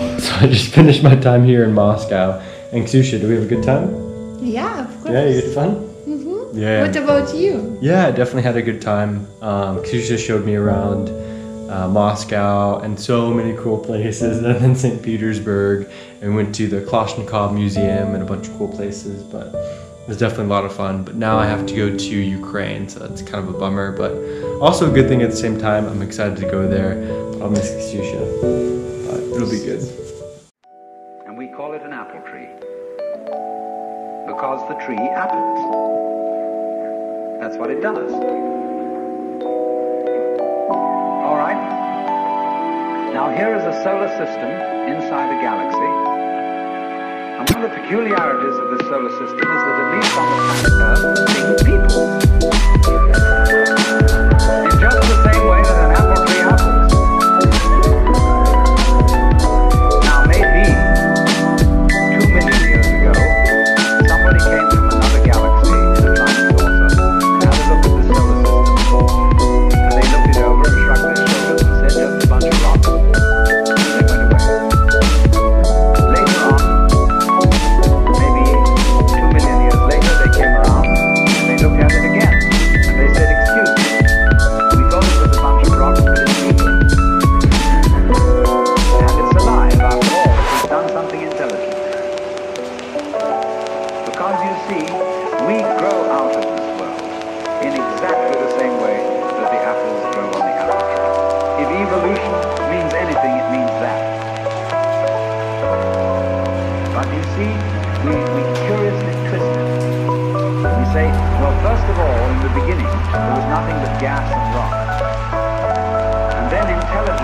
So I just finished my time here in Moscow. And Ksyusha, do we have a good time? Yeah, of course. Yeah, you had fun? Mm-hmm. Yeah. What about you? Yeah, I definitely had a good time. Um, Ksyusha showed me around uh, Moscow and so many cool places, and then St. Petersburg, and went to the Kalashnikov Museum and a bunch of cool places. But it was definitely a lot of fun. But now I have to go to Ukraine, so that's kind of a bummer. But also a good thing at the same time. I'm excited to go there. I'll miss Ksyusha, be good. and we call it an apple tree because the tree apples. That's what it does. All right. Now here is a solar system inside a galaxy. And one of the peculiarities of this solar system is that at least on the Because you see, we grow out of this world in exactly the same way that the apples grow on the apple tree. If evolution means anything, it means that. But you see, we, we curiously twist it. We say, well, first of all, in the beginning, there was nothing but gas and rock. And then intelligence